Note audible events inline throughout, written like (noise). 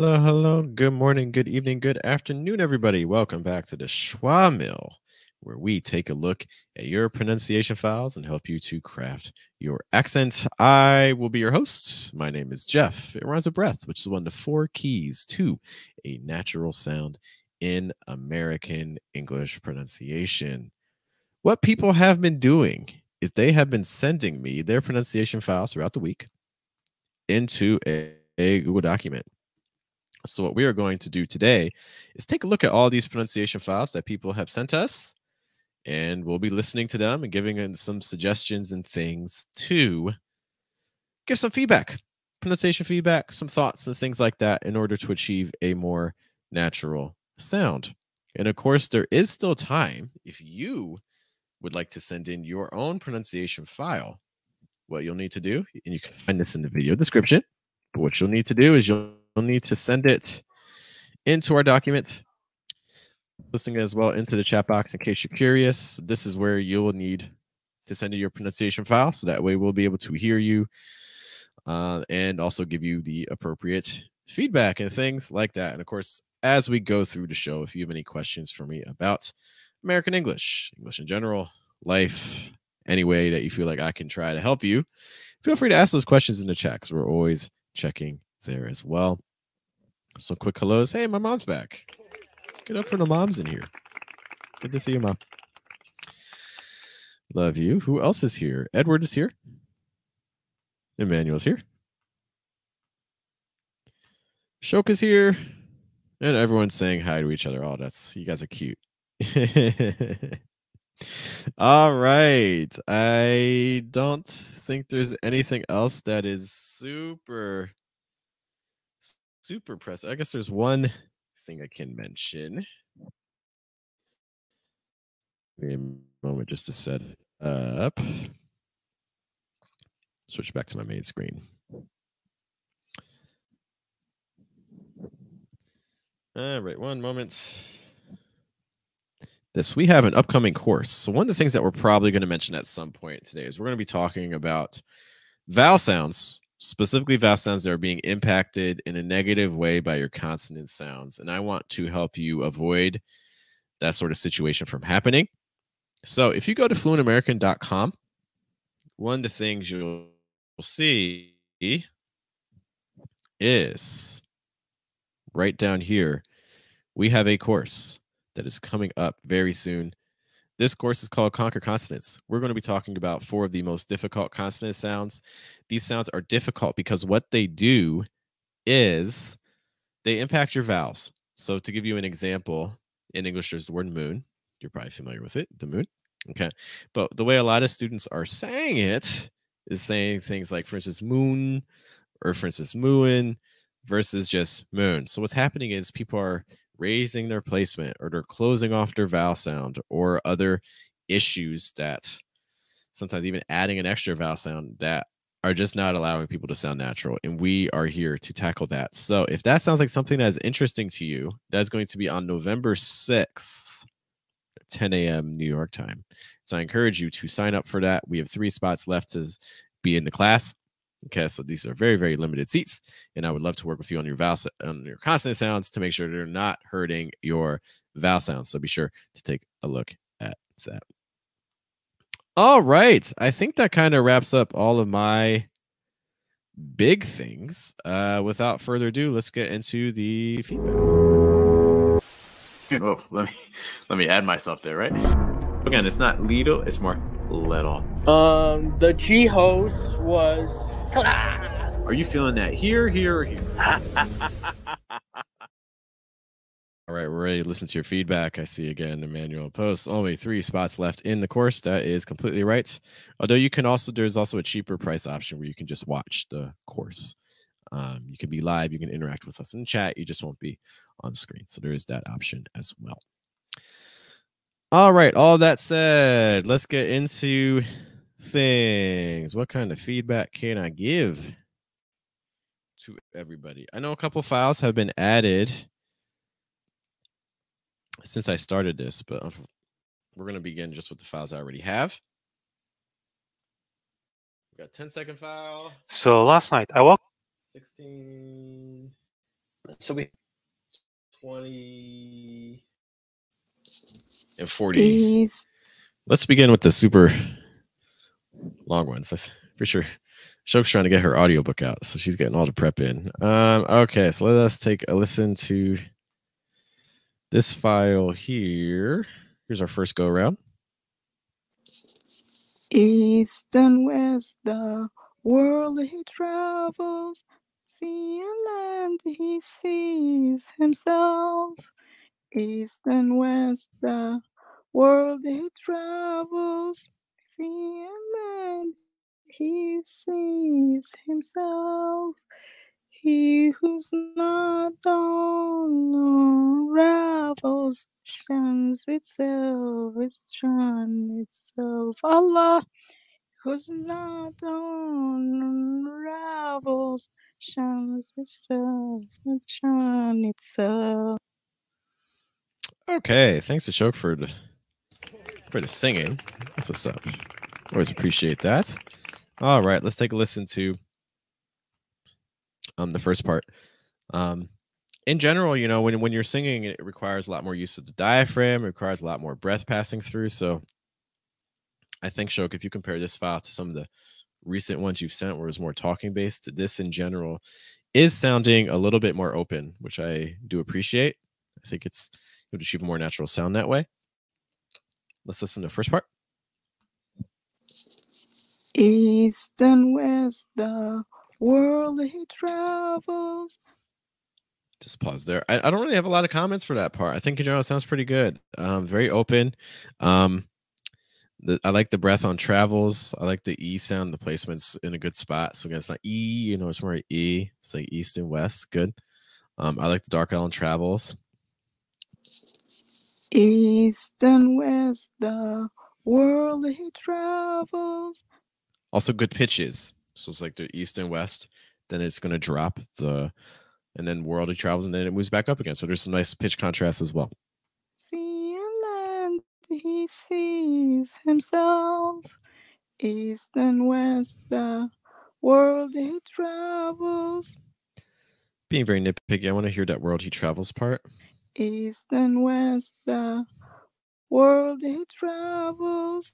Hello, hello. Good morning, good evening, good afternoon, everybody. Welcome back to the Schwa Mill, where we take a look at your pronunciation files and help you to craft your accent. I will be your host. My name is Jeff. It rhymes with breath, which is one of the four keys to a natural sound in American English pronunciation. What people have been doing is they have been sending me their pronunciation files throughout the week into a, a Google document. So, what we are going to do today is take a look at all these pronunciation files that people have sent us, and we'll be listening to them and giving them some suggestions and things to give some feedback, pronunciation feedback, some thoughts and things like that in order to achieve a more natural sound. And of course, there is still time if you would like to send in your own pronunciation file. What you'll need to do, and you can find this in the video description, but what you'll need to do is you'll You'll need to send it into our document, posting it as well into the chat box in case you're curious. This is where you'll need to send your pronunciation file, so that way we'll be able to hear you uh, and also give you the appropriate feedback and things like that. And of course, as we go through the show, if you have any questions for me about American English, English in general, life, any way that you feel like I can try to help you, feel free to ask those questions in the chat because we're always checking there as well. So quick hellos. Hey, my mom's back. Get up for the moms in here. Good to see you, mom. Love you. Who else is here? Edward is here. Emmanuel's here. Shok is here. And everyone's saying hi to each other. Oh, that's you guys are cute. (laughs) All right. I don't think there's anything else that is super super press. I guess there's one thing I can mention. Give me a moment just to set it up. Switch back to my main screen. All right, one moment. This we have an upcoming course. So one of the things that we're probably going to mention at some point today is we're going to be talking about vowel sounds specifically vowel sounds that are being impacted in a negative way by your consonant sounds. And I want to help you avoid that sort of situation from happening. So if you go to fluentamerican.com, one of the things you'll see is right down here, we have a course that is coming up very soon this course is called Conquer Consonants. We're going to be talking about four of the most difficult consonant sounds. These sounds are difficult because what they do is they impact your vowels. So, to give you an example, in English, there's the word moon. You're probably familiar with it, the moon. Okay. But the way a lot of students are saying it is saying things like, for instance, moon, or for instance, moon versus just moon. So, what's happening is people are raising their placement or they're closing off their vowel sound or other issues that sometimes even adding an extra vowel sound that are just not allowing people to sound natural. And we are here to tackle that. So if that sounds like something that is interesting to you, that's going to be on November 6th, 10 a.m. New York time. So I encourage you to sign up for that. We have three spots left to be in the class. Okay, so these are very, very limited seats, and I would love to work with you on your vowel on your consonant sounds to make sure they're not hurting your vowel sounds. So be sure to take a look at that. All right, I think that kind of wraps up all of my big things. Uh, without further ado, let's get into the feedback. (laughs) Oh, let me let me add myself there, right? Again, it's not little, it's more little. Um, the G host was class. Are you feeling that here, here, or here? (laughs) All right, we're ready to listen to your feedback. I see again Emmanuel posts only three spots left in the course. That is completely right. Although you can also, there's also a cheaper price option where you can just watch the course. Um, you can be live, you can interact with us in chat, you just won't be on screen. So there is that option as well. All right, all that said, let's get into things. What kind of feedback can I give to everybody? I know a couple files have been added since I started this, but we're going to begin just with the files I already have. We got 10 second file. So last night I woke 16 So we 20 and 40. Let's begin with the super long ones. I'm (laughs) sure Shok's trying to get her audiobook out, so she's getting all the prep in. Um, okay, so let us take a listen to this file here. Here's our first go around. East and west, the world he travels, sea and land he sees himself. East and west, the world he travels, sea and land he sees himself. He who's not on unravels shines itself, it shines itself. Allah, who's not on unravels shines itself, it shines itself. Okay, thanks to Shok for the singing. That's what's up. Always appreciate that. All right, let's take a listen to um, the first part. Um, in general, you know, when when you're singing, it requires a lot more use of the diaphragm. It requires a lot more breath passing through. So, I think Shok, if you compare this file to some of the recent ones you've sent, where it's more talking based, this in general is sounding a little bit more open, which I do appreciate. I think it's it would achieve a more natural sound that way. Let's listen to the first part. East and west, the world he travels. Just pause there. I, I don't really have a lot of comments for that part. I think in general it sounds pretty good. Um, very open. Um, the, I like the breath on travels. I like the E sound. The placement's in a good spot. So again, it's not E. You know, it's more E. It's like east and west. Good. Um, I like the Dark Island travels. East and west, the world he travels. Also, good pitches. So it's like the east and west. Then it's going to drop the, and then world he travels, and then it moves back up again. So there's some nice pitch contrast as well. And land, he sees himself. East and west, the world he travels. Being very nitpicky, I want to hear that world he travels part. East and west, the world he travels.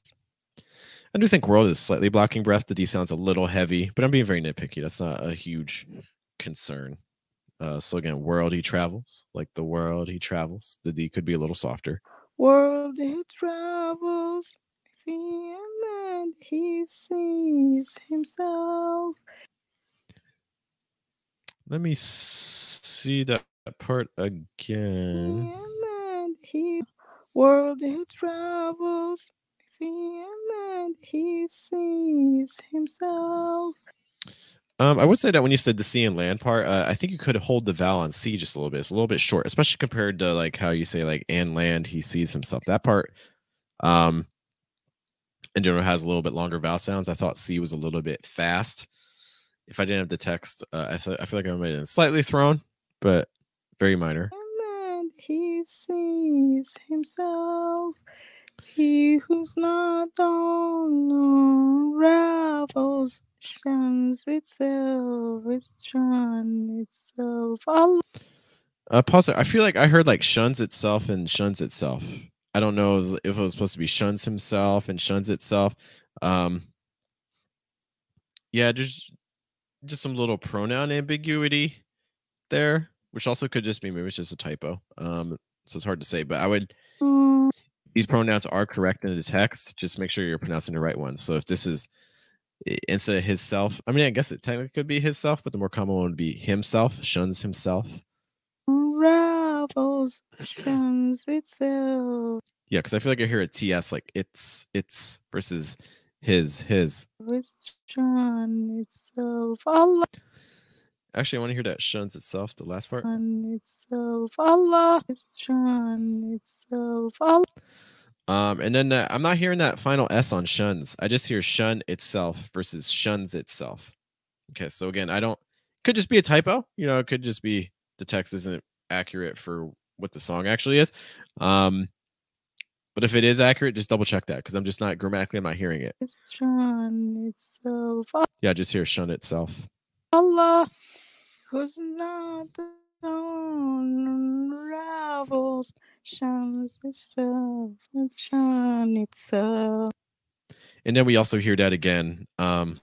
I do think world is slightly blocking breath. The D sounds a little heavy, but I'm being very nitpicky. That's not a huge concern. Uh, so again, world he travels, like the world he travels. The D could be a little softer. World he travels, sea and he sees himself. Let me see that part again. And he world he travels, sea and he sees himself. Um, I would say that when you said the sea and land part, uh, I think you could hold the vowel on C just a little bit. It's a little bit short, especially compared to like how you say like and land he sees himself. That part, um, in general has a little bit longer vowel sounds. I thought C was a little bit fast. If I didn't have the text, uh, I thought I feel like I might have been slightly thrown, but very minor. And he sees himself. He who's not on unravels shuns itself, it shines itself. Allah. Uh, pause. I feel like I heard like shuns itself and shuns itself. I don't know if it was supposed to be shuns himself and shuns itself. Um, yeah, just just some little pronoun ambiguity there, which also could just be maybe it's just a typo. Um, so it's hard to say, but I would Mm, these pronouns are correct in the text. Just make sure you're pronouncing the right ones. So if this is instead of his self, I mean, I guess it technically could be his self, but the more common one would be himself, shuns himself. Unravels (laughs) shines itself, Yeah, because I feel like I hear a TS like it's it's versus his his. it shines itself. Allah. Actually, I want to hear that shuns itself. The last part. on itself. Allah is on itself. Allah. Um, and then uh, I'm not hearing that final S on shuns. I just hear shun itself versus shuns itself. Okay, so again, I don't. Could just be a typo. You know, it could just be the text isn't accurate for what the song actually is. Um, but if it is accurate, just double check that because I'm just not grammatically I'm not hearing it. It's on itself. Yeah, I just hear shun itself. Allah, who's not unravels, shines itself, it shine itself. And then we also hear that again. Um,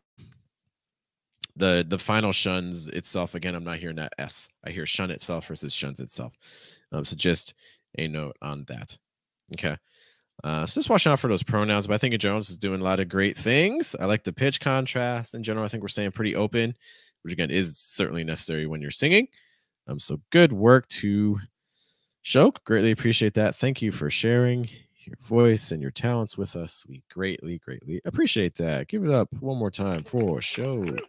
the the final shuns itself again. I'm not hearing that s. I hear shun itself versus shuns itself. Um, so just a note on that. Okay. Uh, so just watching out for those pronouns. But I think Jones is doing a lot of great things. I like the pitch contrast in general. I think we're staying pretty open, which again is certainly necessary when you're singing. Um, so good work to Shok. Greatly appreciate that. Thank you for sharing your voice and your talents with us. We greatly, greatly appreciate that. Give it up one more time for Shok.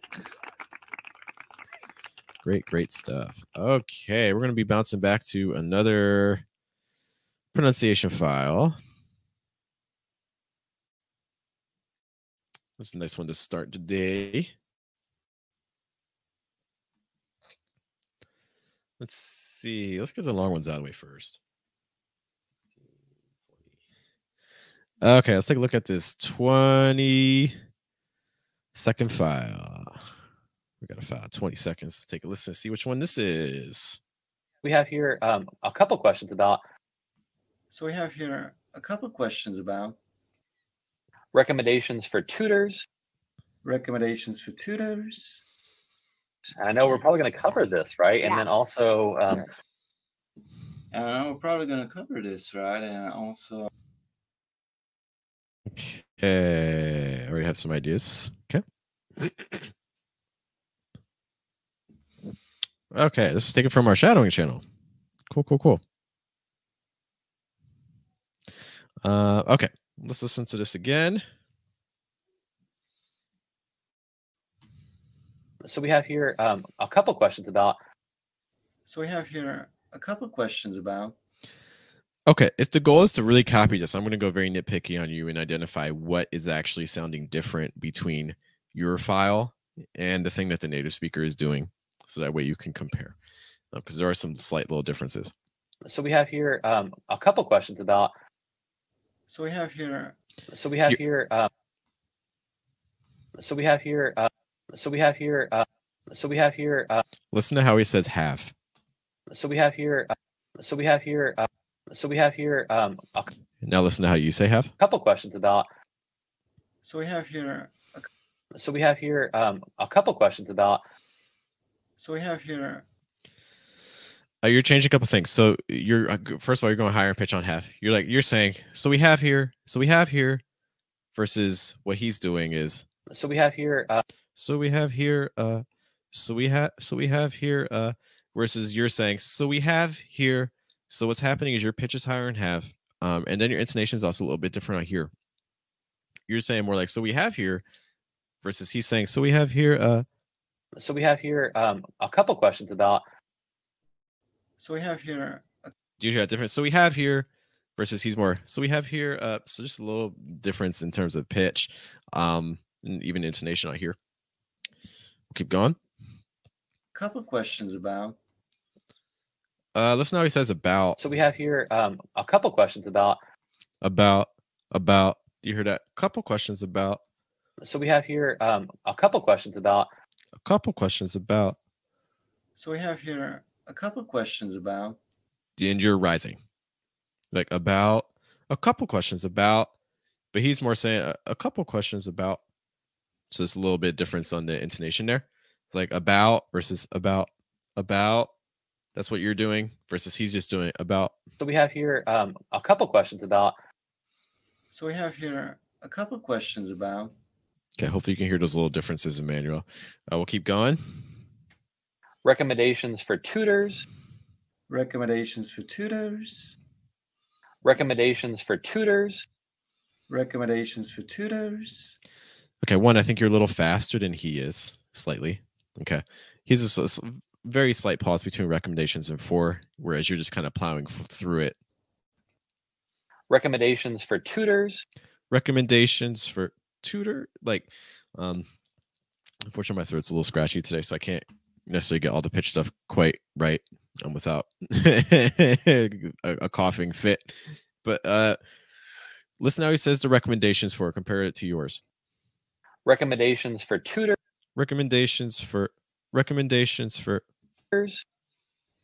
Great, great stuff. Okay, we're going to be bouncing back to another pronunciation file. That's a nice one to start today. Let's see. Let's get the long ones out of the way first. Okay, let's take a look at this 20 second file. We got a file, 20 seconds. Let's take a listen see which one this is. We have here um, a couple questions about. So we have here a couple questions about recommendations for tutors. Recommendations for tutors. I know we're probably going to cover this, right? And then also, um, and we're probably going to cover this, right? And also, okay, I already have some ideas. Okay. okay, this is taken from our shadowing channel. Cool, cool, cool. Uh, okay, let's listen to this again. So we have here um, a couple questions about. So we have here a couple questions about. Okay, if the goal is to really copy this, I'm going to go very nitpicky on you and identify what is actually sounding different between your file and the thing that the native speaker is doing, so that way you can compare, because uh, there are some slight little differences. So we have here um, a couple questions about. So we have here. So we have you, here. Um, so we have here. Uh, so we have here. Uh, so we have here. Uh, Listen to how he says have. So we have here. Uh, so we have here. Uh, so we have here. Um, a now listen to how you say have. A couple questions about. So we have here. A, so we have here um, a couple questions about. So we have here. Uh, you're changing a couple things. So you're uh, first of all, you're going higher pitch on have. You're like you're saying. So we have here. So we have here, versus what he's doing is. So we have here. Uh, so we have here, uh, so we have, so we have here, uh, versus you're saying, so we have here. So what's happening is your pitch is higher in half, um, and then your intonation is also a little bit different on here. You're saying more like, so we have here, versus he's saying, so we have here, uh, so we have here um, a couple questions about. So we have here. Do you hear that difference? So we have here versus he's more. So we have here. Uh, so just a little difference in terms of pitch, um, and even intonation on here keep going. Couple questions about. Uh, listen how he says about. So we have here um, a couple questions about. About about. Do you hear that? Couple questions about. So we have here um, a couple questions about. A couple questions about. So we have here a couple questions about. Danger rising. Like about a couple questions about, but he's more saying a, a couple questions about so it's a little bit difference on the intonation there. It's like about versus about, about. That's what you're doing versus he's just doing about. So we have here um, a couple questions about. So we have here a couple questions about. Okay, hopefully you can hear those little differences, Emmanuel. Uh, we'll keep going. Recommendations for tutors. Recommendations for tutors. Recommendations for tutors. Recommendations for tutors. Okay, one, I think you're a little faster than he is, slightly. Okay. He's a, a very slight pause between recommendations and four, whereas you're just kind of plowing through it. Recommendations for tutors. Recommendations for tutor, like, um, unfortunately, my throat's a little scratchy today, so I can't necessarily get all the pitch stuff quite right um, without (laughs) a, a coughing fit. But uh, listen how he says the recommendations for compare it to yours recommendations for tutors recommendations for recommendations for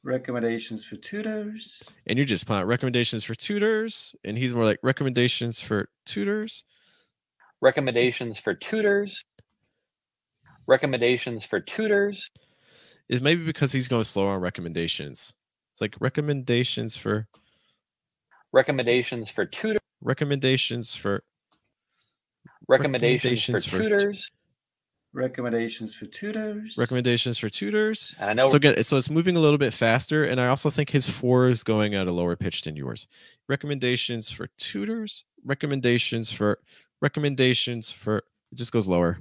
Recommendations for tutors. And you're just playing recommendations for tutors, and he's more like recommendations for tutors. recommendations for tutors, recommendations for tutors, Is maybe because he's going slower on recommendations. It's like recommendations for recommendations for tutors, recommendations for recommendations, Recommendations for for tutors. Recommendations for tutors. recommendations for tutors. And I know So again, so it's moving a little bit faster, and I also think his four is going at a lower pitch than yours. Recommendations for tutors, recommendations for recommendations for it just goes lower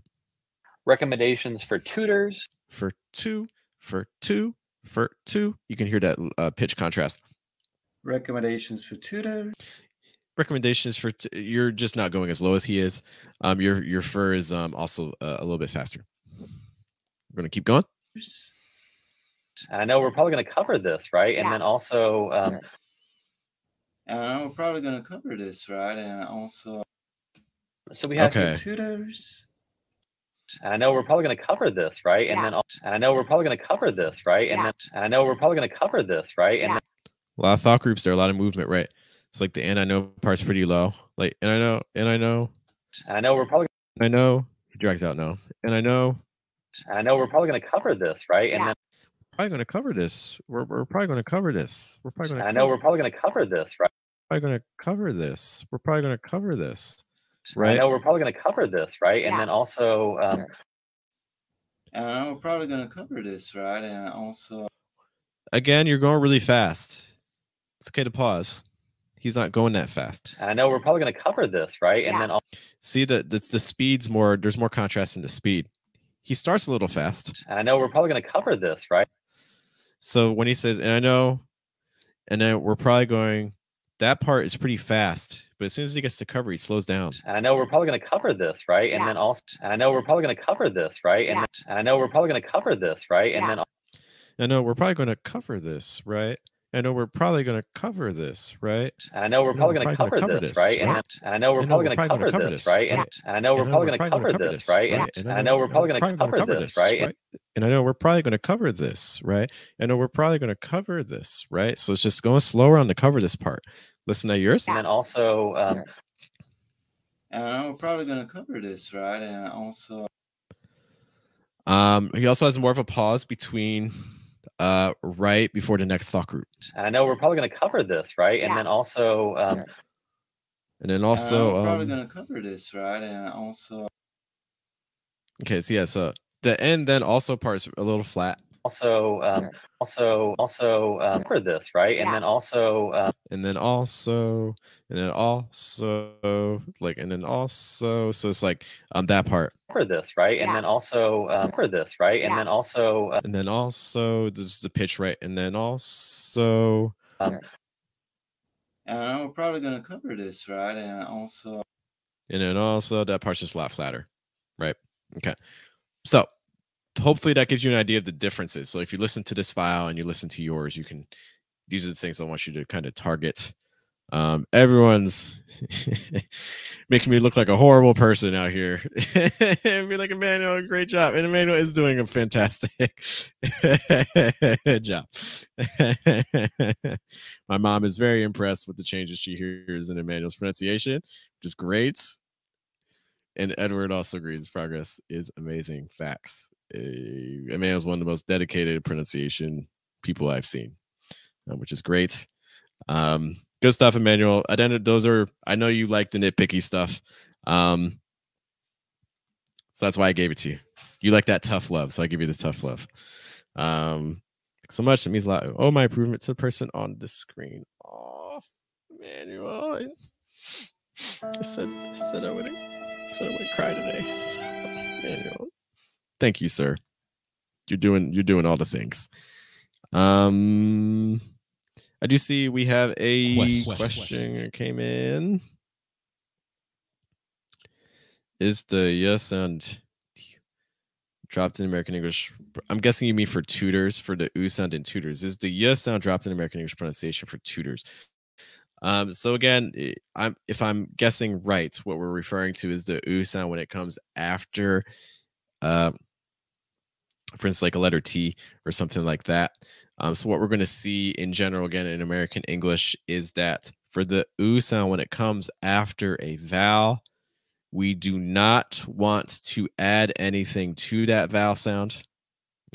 recommendations for tutors, for two, for two, for two. You can hear that uh, pitch contrast. Recommendations for tutors. Recommendations for t- you're just not going as low as he is. Um, your your fur is um also uh, a little bit faster. We're gonna keep going. and I know we're probably going to cover this, right? And Yeah. then also, um, And I know we're probably going to cover this, right? And also so we have, Okay. tutors. and I know we're probably going to cover this, right? And Yeah. then, al- and I know we're probably going to cover this, right? And Yeah. then, and I know we're probably going to cover this, right? And Yeah. then, A lot of thought groups there, a lot of movement, right? It's like the and I know part's pretty low. Like and I know, and I know, and I know we're probably, I know. He drags out no, and I know. and I know we're probably going to cover this, right? And Yeah. then, Probably going to cover this. We're, we're probably going to cover this. We're probably going and to. I know we're probably going to cover this, right? probably going to cover this. We're probably going to cover this. And I know we're probably going to cover this, right? And Yeah. then also, um, And I know we're probably going to cover this, right? And also Again, you're going really fast. It's okay to pause. He's not going that fast. and I know we're probably going to cover this, right? And Yeah. then, al- See that that's the speed's more. There's more contrast in the speed. He starts a little fast. and I know we're probably going to cover this, right? So when he says, and I know, and then we're probably going, that part is pretty fast. But as soon as he gets to cover, he slows down. And I know we're probably going to cover this, right? And Yeah. then also, and I know we're probably going to cover this, right? And, Yeah. then, and I know we're probably going to cover this, right? And Yeah. then, I know we're probably going to cover this, right? I know we're probably going to cover this, right? and I know we're I know probably we're going to probably cover gonna this, cover right? this, And, right? and I know we're probably going to cover this, this, right? And, I know we're probably going to cover this, right? And, And and I know we're probably going to cover this, right? And, And I know we're probably going to cover this, right? I know we're probably going to cover this, right? So it's just going slower on the cover this part. Listen to yours. and then also, um, and I know we're probably going to cover this, right? And also Um, he also has more of a pause between uh right before the next thought group. and I know we're probably going to cover this, right? And Yeah. then also, um, And then and I know also we're probably um, going to cover this, right? And also okay, so yeah, so the end then also parts a little flat. Also, um, also, also, um, cover this, right? And Yeah. then also, um, and then also and then also like and then also so it's like um that part cover this, right? And Yeah. then also, um, cover this, right? And Yeah. then also, uh, and then also this is the pitch right and then also and I know we're probably going to cover this, right? And also and then also that part's just a lot flatter right okay so hopefully that gives you an idea of the differences. So if you listen to this file and you listen to yours you can these are the things i want you to kind of target. Um everyone's (laughs) making me look like a horrible person out here. (laughs) Be like emmanuel great job. And emmanuel is doing a fantastic (laughs) job. My mom is very impressed with the changes she hears in emmanuel's pronunciation which is great. And Edward also agrees progress is amazing. Facts. Uh, Emmanuel's one of the most dedicated pronunciation people I've seen, uh, which is great. Um, good stuff, Emmanuel. Those are, I know you like the nitpicky stuff. Um, so that's why I gave it to you. You like that tough love, so I give you the tough love. Um, so much. It means a lot. Oh, my improvement to the person on the screen. Oh, Emmanuel. I, I said, I said I wouldn't. So I wouldn't cry today. Manuel. Thank you, sir. You're doing you're doing all the things. Um I do see we have a Quest- quest- question came in. Is the yes sound dropped in American English? I'm guessing you mean for tutors, for the U sound in tutors. Is the yes sound dropped in American English pronunciation for tutors? Um, so again, i- I'm if I'm guessing right, what we're referring to is the oo sound when it comes after uh for instance, like a letter T or something like that. Um, so what we're going to see in general, again in American English, is that for the oo sound when it comes after a vowel, we do not want to add anything to that vowel sound.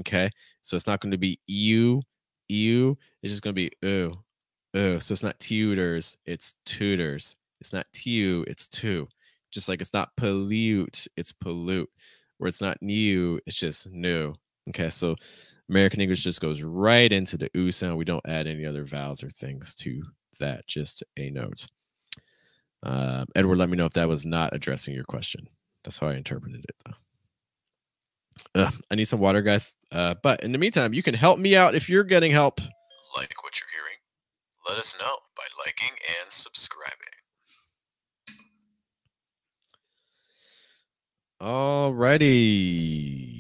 Okay, so it's not going to be eu, eu. It's just going to be oo, oo. So it's not tutors, it's tutors. It's not tu, it's two. Just like it's not pollute, it's pollute. Where it's not new, it's just new. Okay, so American English just goes right into the oo sound. We don't add any other vowels or things to that. Just a note. Uh, Edward, let me know if that was not addressing your question. That's how I interpreted it, though. Ugh, I need some water, guys. Uh, but in the meantime, you can help me out if you're getting help. Like what you're hearing? Let us know by liking and subscribing. Alrighty.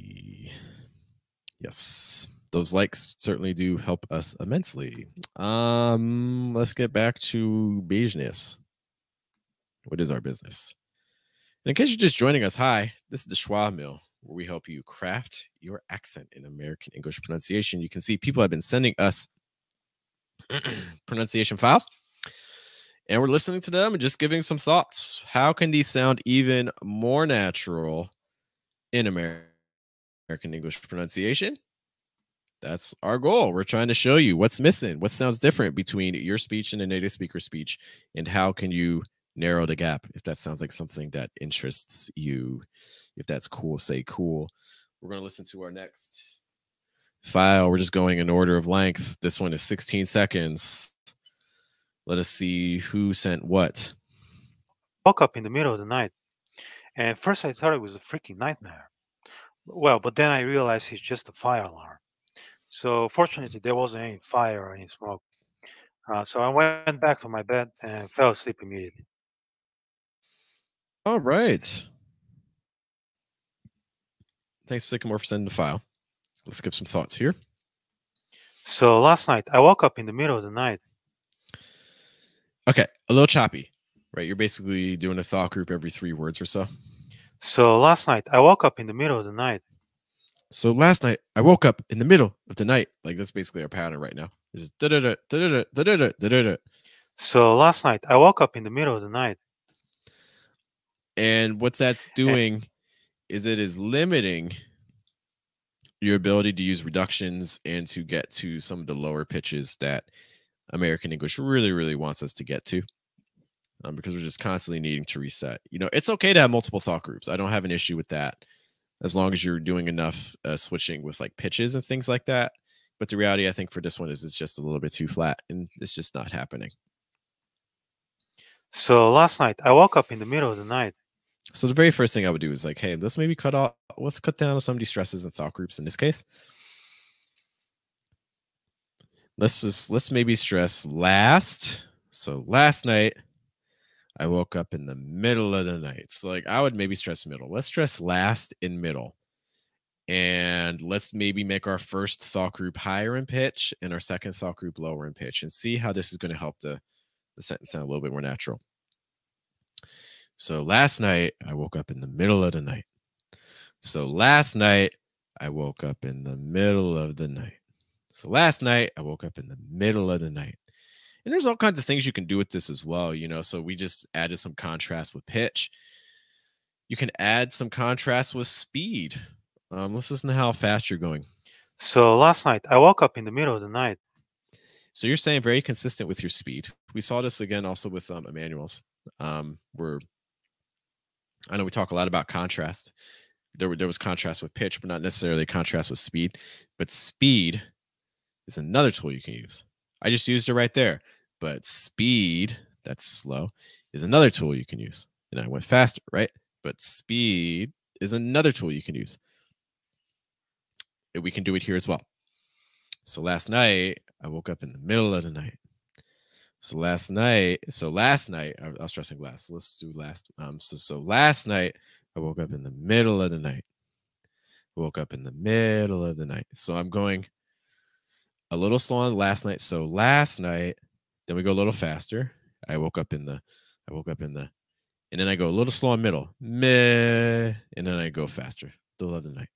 Yes, those likes certainly do help us immensely. Um, let's get back to business. What is our business? And in case you're just joining us, hi, this is the Schwa Mill, where we help you craft your accent in American English pronunciation. You can see people have been sending us (clears throat) pronunciation files, and we're listening to them and just giving some thoughts. How can these sound even more natural in American English pronunciation? That's our goal. We're trying to show you what's missing, what sounds different between your speech and a native speaker speech, and how can you narrow the gap if that sounds like something that interests you. If that's cool, say cool. We're going to listen to our next file. We're just going in order of length. This one is 16 seconds. Let us see who sent what. woke up in the middle of the night. And first I thought it was a freaking nightmare. Well, but then I realized it's just a fire alarm. So fortunately, there wasn't any fire or any smoke. Uh, so I went back to my bed and fell asleep immediately. All right. Thanks, Sycamore, for sending the file. Let's give some thoughts here. So last night I woke up in the middle of the night. Okay, a little choppy, right? You're basically doing a thought group every three words or so. So last night I woke up in the middle of the night. So last night I woke up in the middle of the night. Like that's basically our pattern right now. Is da da da da da da da da da da. So last night I woke up in the middle of the night. And what that's doing is it is limiting your ability to use reductions and to get to some of the lower pitches that American English really, really wants us to get to. Um, because we're just constantly needing to reset. You know, it's okay to have multiple thought groups. I don't have an issue with that as long as you're doing enough uh, switching with like pitches and things like that. But the reality, I think, for this one is it's just a little bit too flat and it's just not happening. So last night I woke up in the middle of the night. So the very first thing I would do is like, hey, let's maybe cut off, let's cut down on some of these stresses and thought groups in this case. Let's just let's maybe stress last. So last night I woke up in the middle of the night. So like I would maybe stress middle. Let's stress last in middle. And let's maybe make our first thought group higher in pitch and our second thought group lower in pitch and see how this is going to help the, the sentence sound a little bit more natural. So last night I woke up in the middle of the night. So last night I woke up in the middle of the night. So last night I woke up in the middle of the night. And there's all kinds of things you can do with this as well, you know. So we just added some contrast with pitch. You can add some contrast with speed. Um, let's listen to how fast you're going. So last night I woke up in the middle of the night. So you're saying very consistent with your speed. We saw this again also with um, Emmanuel's. Um, where I know we talk a lot about contrast. There, were, there was contrast with pitch, but not necessarily contrast with speed. But speed is another tool you can use. I just used it right there. But speed, that's slow, is another tool you can use. And I went faster, right? But speed is another tool you can use. We can do it here as well. So last night, I woke up in the middle of the night. So last night, so last night, I, was stressing last. So let's do last. Um, so so last night, I woke up in the middle of the night. Woke up in the middle of the night. So I'm going a little slow on last night. So last night, then we go a little faster. I woke up in the, I woke up in the, and then I go a little slow on middle, meh, and then I go faster, middle of the night.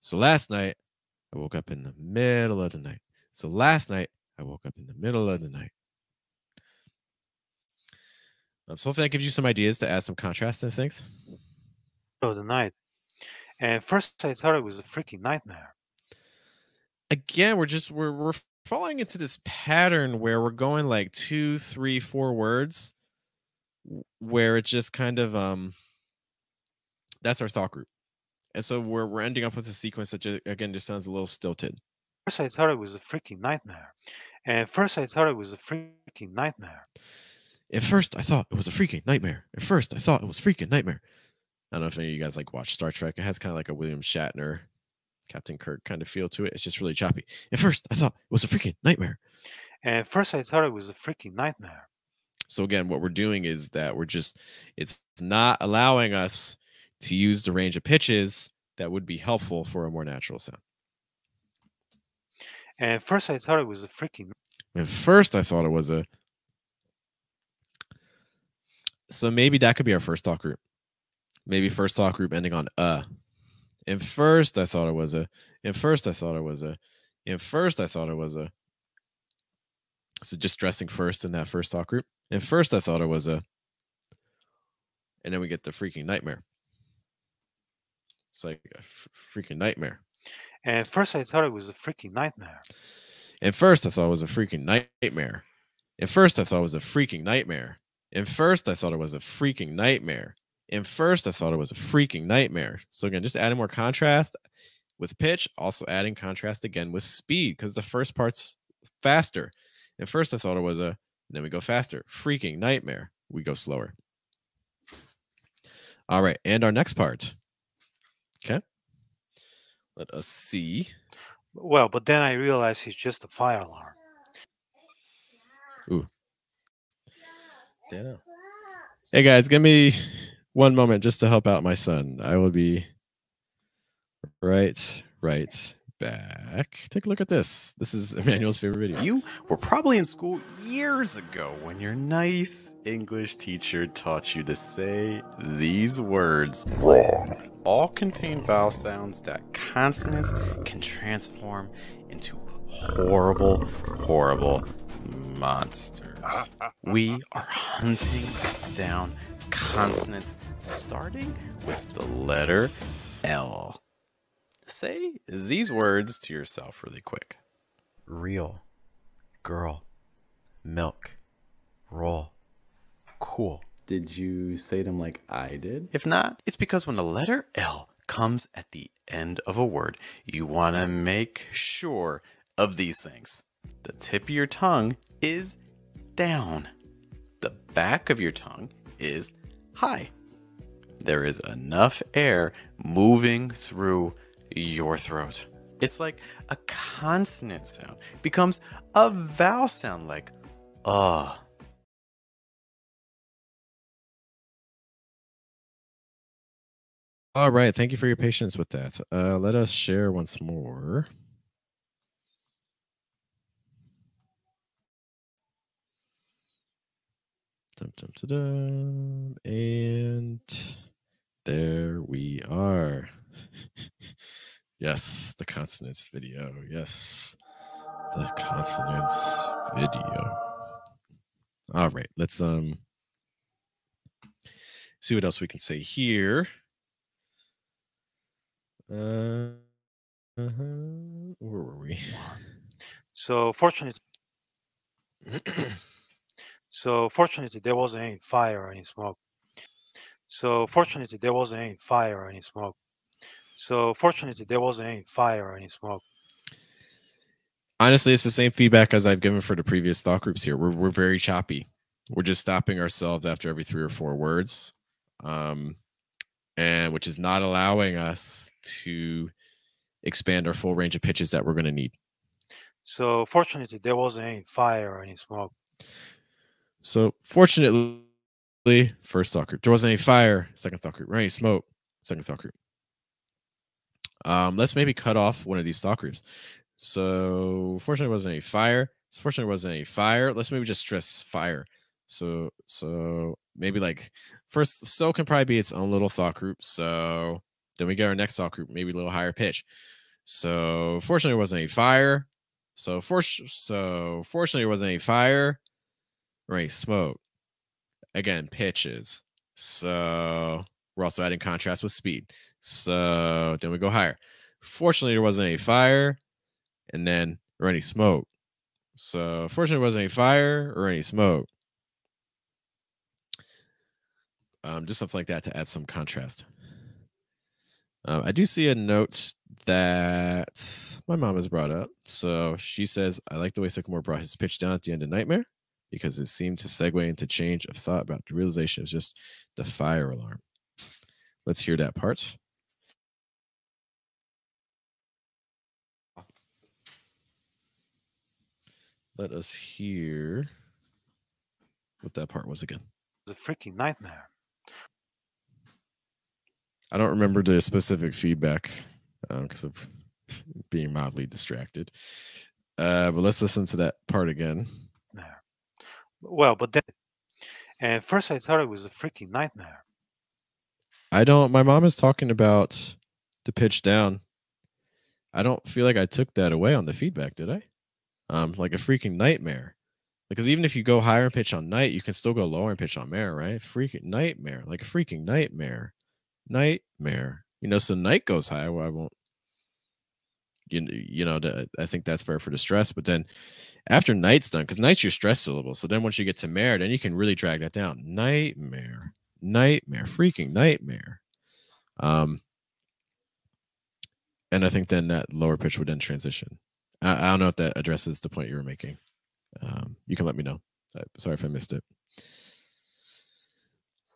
So last night, I woke up in the middle of the night. So last night, I woke up in the middle of the night. Um, so hopefully that gives you some ideas to add some contrast and things. of the night. And first I thought it was a freaking nightmare. Again, we're just we're we're falling into this pattern where we're going like two, three, four words, where it just kind of um that's our thought group. And so we're we're ending up with a sequence that ju- again just sounds a little stilted. First I thought it was a freaking nightmare. And first I thought it was a freaking nightmare. At first, I thought it was a freaking nightmare. At first, I thought it was freaking nightmare. I don't know if any of you guys like watch Star Trek. It has kind of like a William Shatner, Captain Kirk kind of feel to it. It's just really choppy. At first, I thought it was a freaking nightmare. And first I thought it was a freaking nightmare. So again, what we're doing is that we're just it's not allowing us to use the range of pitches that would be helpful for a more natural sound. And first I thought it was a freaking At first, I thought it was a. So maybe that could be our first thought group. Maybe first thought group ending on uh. And first, I thought it was a. And first, I thought it was a. And first, I thought it was a. So just dressing first in that first thought group. And first, I thought it was a. And then we get the freaking nightmare. It's like a freaking nightmare. and first I thought it was a freaking nightmare. At first, I thought it was a freaking nightmare. At first, I thought it was a freaking nightmare. At first, I thought it was a freaking nightmare. At first, I thought it was a freaking nightmare. So again, just adding more contrast with pitch, also adding contrast again with speed because the first part's faster. And first, I thought it was a. Then we go faster. Freaking nightmare. We go slower. All right, and our next part. Okay. Let us see. Well, but then I realized he's just a fire alarm. Dano. Hey guys, give me one moment just to help out my son. I will be right, right back. Take a look at this. This is Emmanuel's favorite video. You were probably in school years ago when your nice English teacher taught you to say these words. Wrong. All contain vowel sounds that consonants can transform into horrible, horrible monsters. (laughs) We are hunting down consonants starting with the letter L. Say these words to yourself really quick real, girl, milk, roll, cool. Did you say them like I did? If not, it's because when the letter L comes at the end of a word, you want to make sure of these things. The tip of your tongue is down, the back of your tongue is high. There is enough air moving through your throat. It's like a consonant sound becomes a vowel sound like uh. All right, thank you for your patience with that. Uh, let us share once more. Dum, dum, dum. And there we are. (laughs) yes, the consonants video. Yes, the consonants video. All right, let's um see what else we can say here. Uh, uh-huh. where were we? So fortunately, (clears throat) so fortunately there wasn't any fire or any smoke. So fortunately there wasn't any fire or any smoke. So fortunately there wasn't any fire or any smoke. Honestly, it's the same feedback as I've given for the previous thought groups here. We're we're very choppy. We're just stopping ourselves after every three or four words, um, and which is not allowing us to expand our full range of pitches that we're going to need. So fortunately there wasn't any fire or any smoke. So fortunately, first thought group, there wasn't any fire. Second thought group, any smoke. Second thought group. Um, let's maybe cut off one of these thought groups. So fortunately, wasn't any fire. So fortunately, wasn't any fire. Let's maybe just stress fire. So so maybe like first, so can probably be its own little thought group. So then we get our next thought group, maybe a little higher pitch. So fortunately, there wasn't any fire. So for so fortunately, there wasn't any fire any smoke. Again, pitches. So we're also adding contrast with speed. So then we go higher. Fortunately, there wasn't any fire, and then or any smoke. So fortunately, there wasn't any fire or any smoke. Um, just something like that to add some contrast. Um, I do see a note that my mom has brought up. So she says, I like the way Sycamore brought his pitch down at the end of Nightmare because it seemed to segue into change of thought about the realization of just the fire alarm. Let's hear that part. Let us hear what that part was again. It's a freaking nightmare. I don't remember the specific feedback because of (laughs) being mildly distracted. Uh, but let's listen to that part again. Well, but then, and first I thought it was a freaking nightmare. I don't. My mom is talking about the pitch down. I don't feel like I took that away on the feedback, did I? Um, like a freaking nightmare. Because even if you go higher in pitch on night, you can still go lower and pitch on mare, right? Freaking nightmare, like a freaking nightmare, nightmare. You know, so night goes higher. Well, I won't. You you know, I think that's fair for the stress. But then after night's done, because night's your stress syllable. So then once you get to mare, then you can really drag that down. Nightmare, nightmare, freaking nightmare. Um, and I think then that lower pitch would then transition. I, I don't know if that addresses the point you were making. Um, you can let me know. Uh, sorry if I missed it.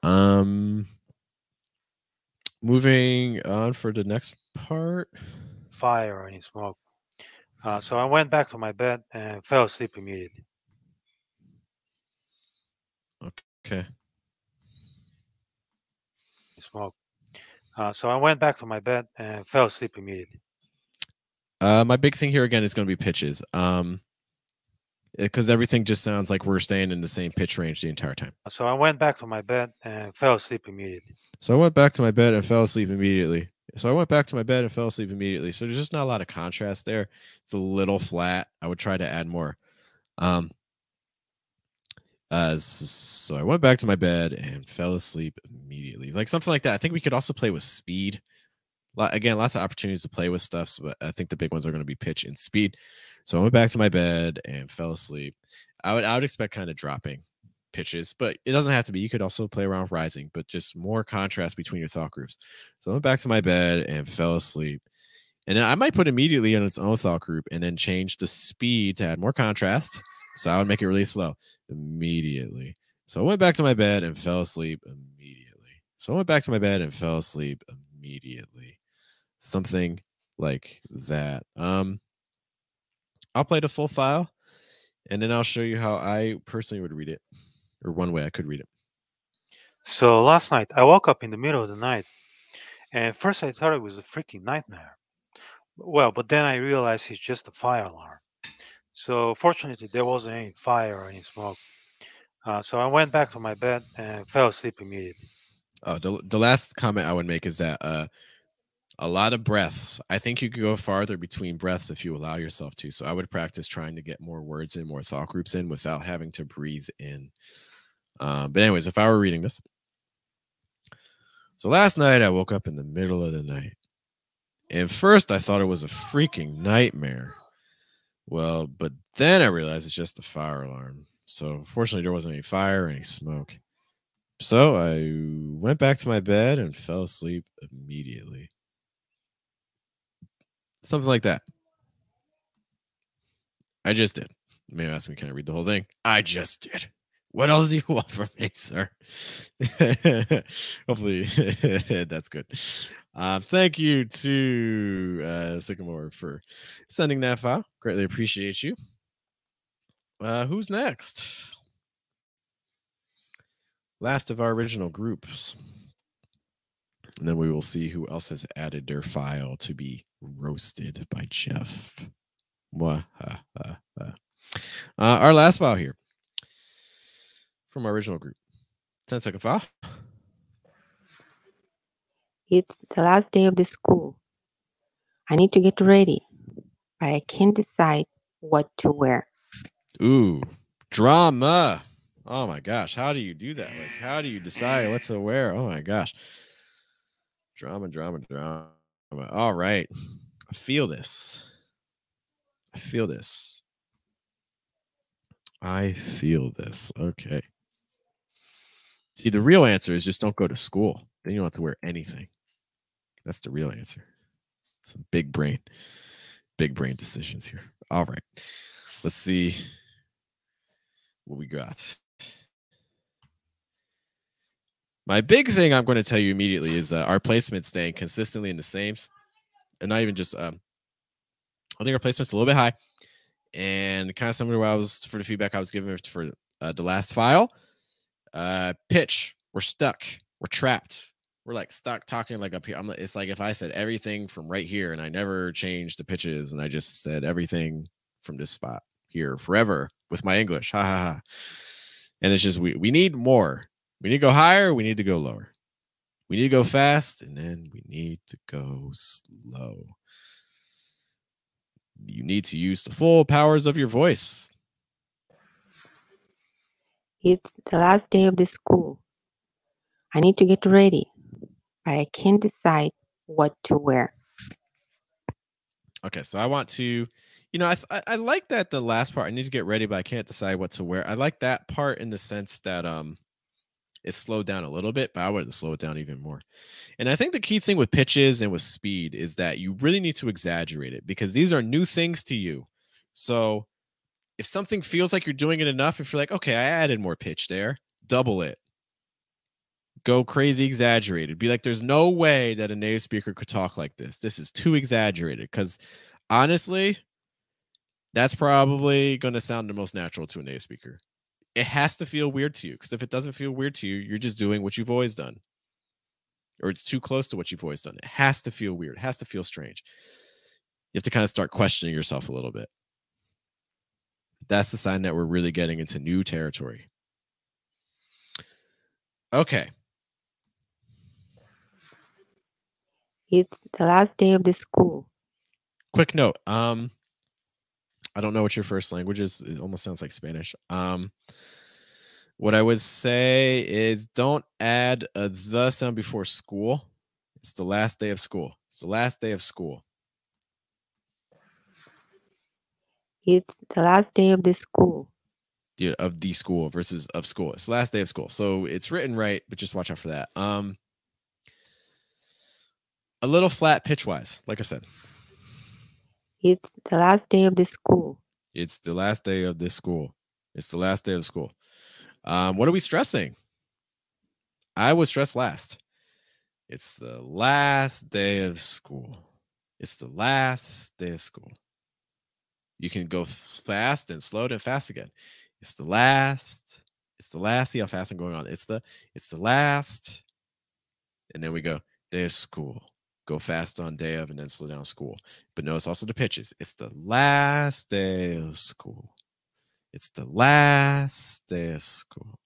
Um, moving on for the next part. Fire any smoke. Uh, so I went back to my bed and fell asleep immediately. Okay. Smoke. Uh, so I went back to my bed and fell asleep immediately. Uh, my big thing here again is going to be pitches. Um, because everything just sounds like we're staying in the same pitch range the entire time. So I went back to my bed and fell asleep immediately. So I went back to my bed and fell asleep immediately. So I went back to my bed and fell asleep immediately. So there's just not a lot of contrast there. It's a little flat. I would try to add more. Um, uh, so I went back to my bed and fell asleep immediately. Like something like that. I think we could also play with speed. Again, lots of opportunities to play with stuff, but I think the big ones are going to be pitch and speed. So I went back to my bed and fell asleep. I would I would expect kind of dropping pitches, but it doesn't have to be. You could also play around with rising, but just more contrast between your thought groups. So I went back to my bed and fell asleep. And then I might put immediately on its own thought group and then change the speed to add more contrast. So I would make it really slow immediately. So I went back to my bed and fell asleep immediately. So I went back to my bed and fell asleep immediately. Something like that. Um, I'll play the full file and then I'll show you how I personally would read it or one way I could read it. So last night I woke up in the middle of the night and first I thought it was a freaking nightmare. Well, but then I realized it's just a fire alarm. So fortunately there wasn't any fire or any smoke. Uh, so I went back to my bed and fell asleep immediately. Oh, the, the last comment I would make is that uh, a lot of breaths. I think you could go farther between breaths if you allow yourself to. So I would practice trying to get more words in, more thought groups in without having to breathe in. Um, but, anyways, if I were reading this. So last night I woke up in the middle of the night. And first I thought it was a freaking nightmare. Well, but then I realized it's just a fire alarm. So fortunately there wasn't any fire or any smoke. So I went back to my bed and fell asleep immediately. Something like that. I just did. Maybe ask me, can I read the whole thing? I just did. What else do you (laughs) want from me, sir? (laughs) Hopefully (laughs) that's good. Uh, thank you to uh, Sycamore for sending that file. Greatly appreciate you. Uh, who's next? Last of our original groups. And then we will see who else has added their file to be roasted by Jeff. Uh, our last file here from our original group. 10 second file. It's the last day of the school. I need to get ready, but I can't decide what to wear. Ooh, drama. Oh my gosh. How do you do that? Like, how do you decide what to wear? Oh my gosh. Drama, drama, drama. All right. I feel this. I feel this. I feel this. Okay. See, the real answer is just don't go to school. Then you don't have to wear anything. That's the real answer. Some big brain, big brain decisions here. All right. Let's see what we got. My big thing I'm going to tell you immediately is uh, our placement staying consistently in the same, and not even just. Um, I think our placement's a little bit high, and kind of similar to what I was for the feedback I was giving for uh, the last file. Uh, pitch, we're stuck, we're trapped, we're like stuck talking like up here. I'm. It's like if I said everything from right here, and I never changed the pitches, and I just said everything from this spot here forever with my English. Ha ha ha. And it's just we we need more. We need to go higher, we need to go lower. We need to go fast, and then we need to go slow. You need to use the full powers of your voice. It's the last day of the school. I need to get ready, but I can't decide what to wear. Okay, so I want to, you know, I, I, I like that the last part. I need to get ready, but I can't decide what to wear. I like that part in the sense that um, it slowed down a little bit, but I would slow it down even more. And I think the key thing with pitches and with speed is that you really need to exaggerate it because these are new things to you. So if something feels like you're doing it enough, if you're like, okay, I added more pitch there, double it. Go crazy exaggerated. Be like, there's no way that a native speaker could talk like this. This is too exaggerated. Because honestly, that's probably going to sound the most natural to a native speaker it has to feel weird to you because if it doesn't feel weird to you, you're just doing what you've always done, or it's too close to what you've always done. It has to feel weird. It has to feel strange. You have to kind of start questioning yourself a little bit. That's the sign that we're really getting into new territory. Okay. It's the last day of the school. Quick note. Um, I don't know what your first language is. It almost sounds like Spanish. Um, what I would say is don't add a the sound before school. It's the last day of school. It's the last day of school. It's the last day of the school. Yeah, of the school versus of school. It's the last day of school. So it's written right, but just watch out for that. Um a little flat pitch wise, like I said. It's the last day of the school. It's the last day of this school. It's the last day of school. Um, what are we stressing? I was stressed last. It's the last day of school. It's the last day of school. You can go fast and slow and fast again. It's the last. It's the last. See how fast I'm going on. It's the. It's the last. And then we go. Day of school go fast on day of and then slow down school. But notice also the pitches. It's the last day of school. It's the last day of school.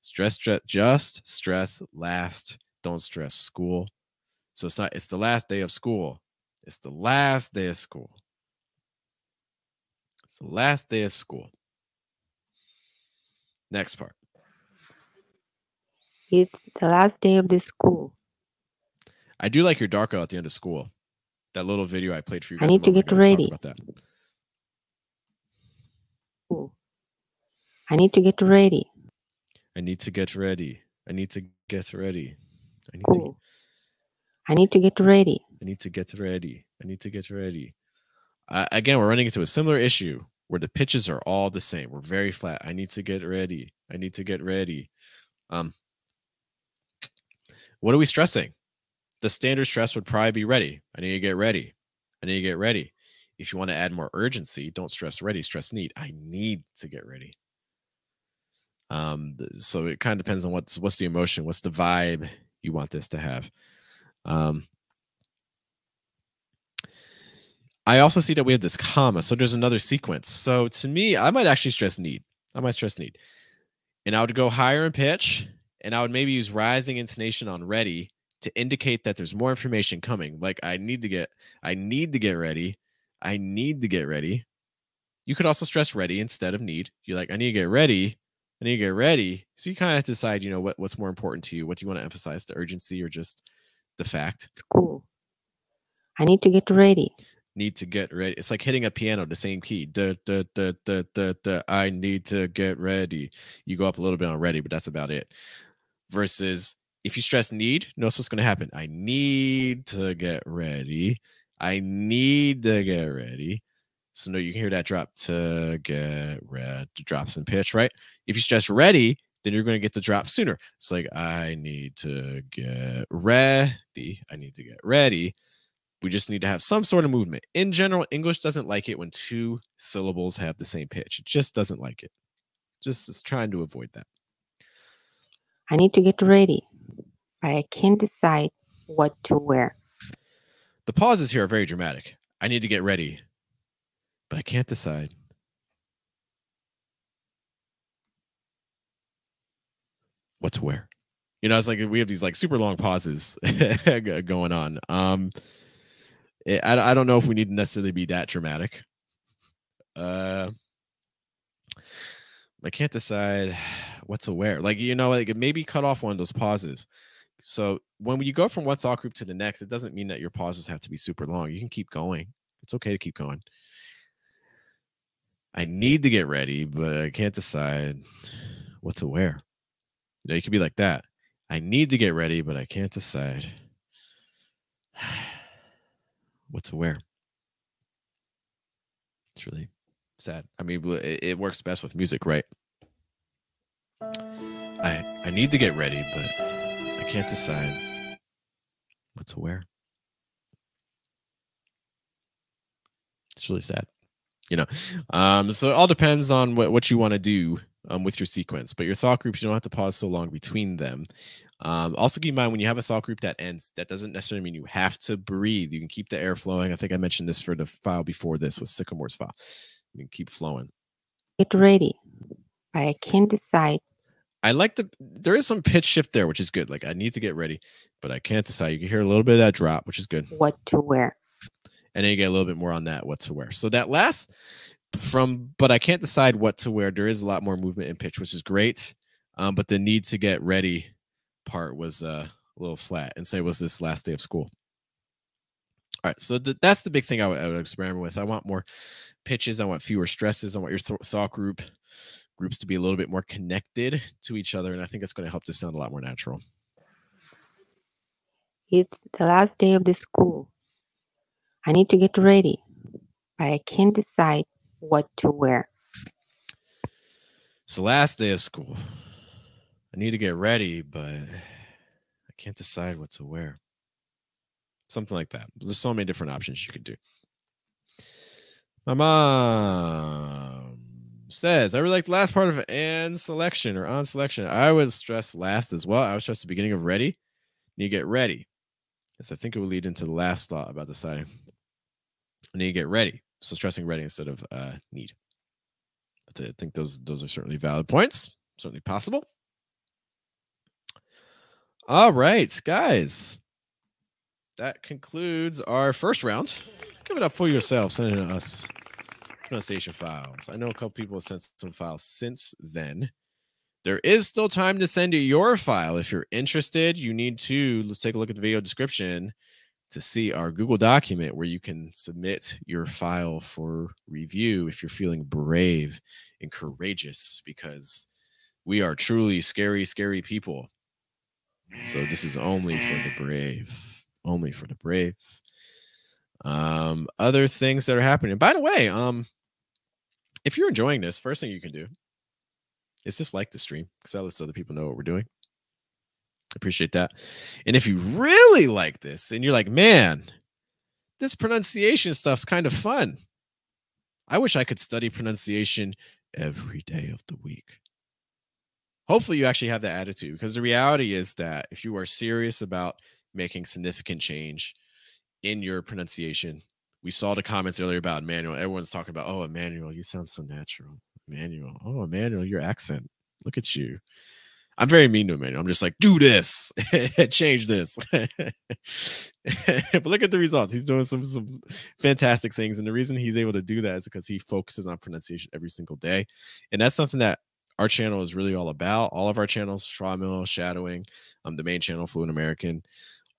Stress, stress, just stress last. Don't stress school. So it's not, it's the last day of school. It's the last day of school. It's the last day of school. Next part. It's the last day of the school. I do like your dark out at the end of school. That little video I played for you. I need to get ready. About that. Cool. I need to get ready. I need to get ready. I need to get ready. I need cool. to. I need to get ready. I need to get ready. I need to get ready. Uh, again, we're running into a similar issue where the pitches are all the same. We're very flat. I need to get ready. I need to get ready. Um, what are we stressing? the standard stress would probably be ready. I need to get ready. I need to get ready. If you want to add more urgency, don't stress ready, stress need. I need to get ready. Um, so it kind of depends on what's what's the emotion, what's the vibe you want this to have. Um, I also see that we have this comma, so there's another sequence. So to me, I might actually stress need. I might stress need, and I would go higher in pitch, and I would maybe use rising intonation on ready to indicate that there's more information coming. Like I need to get, I need to get ready. I need to get ready. You could also stress ready instead of need. You're like, I need to get ready. I need to get ready. So you kind of have to decide, you know, what, what's more important to you. What do you want to emphasize, the urgency or just the fact? School. I need to get ready. Need to get ready. It's like hitting a piano, the same key. Da, da, da, da, da, da. I need to get ready. You go up a little bit on ready, but that's about it. Versus if you stress need, notice what's going to happen. I need to get ready. I need to get ready. So no, you can hear that drop to get ready. Drops in pitch, right? If you stress ready, then you're going to get the drop sooner. It's like I need to get ready. I need to get ready. We just need to have some sort of movement. In general, English doesn't like it when two syllables have the same pitch. It just doesn't like it. Just is trying to avoid that. I need to get ready, but I can't decide what to wear. The pauses here are very dramatic. I need to get ready, but I can't decide. What to wear. You know, it's like we have these like super long pauses (laughs) going on. Um, I, I don't know if we need to necessarily be that dramatic. Uh, I can't decide what to wear. Like, you know, like maybe cut off one of those pauses. So when you go from one thought group to the next, it doesn't mean that your pauses have to be super long. You can keep going. It's okay to keep going. I need to get ready, but I can't decide what to wear. You know, you could be like that. I need to get ready, but I can't decide (sighs) (sighs) what to wear. It's really sad. I mean, it, it works best with music, right? I I need to get ready, but I can't decide what to wear. It's really sad, you know. Um, so it all depends on what what you want to do um, with your sequence, but your thought groups you don't have to pause so long between them. Um, also keep in mind when you have a thought group that ends, that doesn't necessarily mean you have to breathe. You can keep the air flowing. I think I mentioned this for the file before this was Sycamore's file. You can keep flowing. Get ready, but I can't decide. I like the there is some pitch shift there, which is good. Like I need to get ready, but I can't decide. You can hear a little bit of that drop, which is good. What to wear. And then you get a little bit more on that what to wear. So that last from but I can't decide what to wear. There is a lot more movement in pitch, which is great. Um, but the need to get ready part was uh, a little flat and say was this last day of school. All right, so th- that's the big thing I would, I would experiment with. I want more pitches. I want fewer stresses. I want your th- thought group groups to be a little bit more connected to each other, and I think it's going to help this sound a lot more natural. It's the last day of the school. I need to get ready, but I can't decide what to wear. It's the last day of school. I need to get ready, but I can't decide what to wear. Something like that. There's so many different options you could do. My mom says, I really like the last part of and selection or on selection. I would stress last as well. I would stress the beginning of ready. Need to get ready. Because I think it would lead into the last thought about deciding. I need to get ready. So stressing ready instead of uh, need. I think those those are certainly valid points. Certainly possible. All right, guys. That concludes our first round. Give it up for yourself, sending us pronunciation files. I know a couple people have sent some files since then. There is still time to send your file. If you're interested, you need to let's take a look at the video description to see our Google document where you can submit your file for review if you're feeling brave and courageous because we are truly scary, scary people. So this is only for the brave. Only for the brave. Um, other things that are happening. By the way, um, if you're enjoying this, first thing you can do is just like the stream because that lets other people know what we're doing. Appreciate that. And if you really like this and you're like, man, this pronunciation stuff's kind of fun. I wish I could study pronunciation every day of the week hopefully you actually have that attitude because the reality is that if you are serious about making significant change in your pronunciation we saw the comments earlier about Emmanuel. Everyone's talking about, oh, Emmanuel, you sound so natural. Emmanuel, oh, Emmanuel, your accent. Look at you. I'm very mean to him. I'm just like, do this, (laughs) change this. (laughs) but look at the results. He's doing some some fantastic things, and the reason he's able to do that is because he focuses on pronunciation every single day, and that's something that our channel is really all about. All of our channels, Schwa Mill, Shadowing, um, the main channel, Fluent American,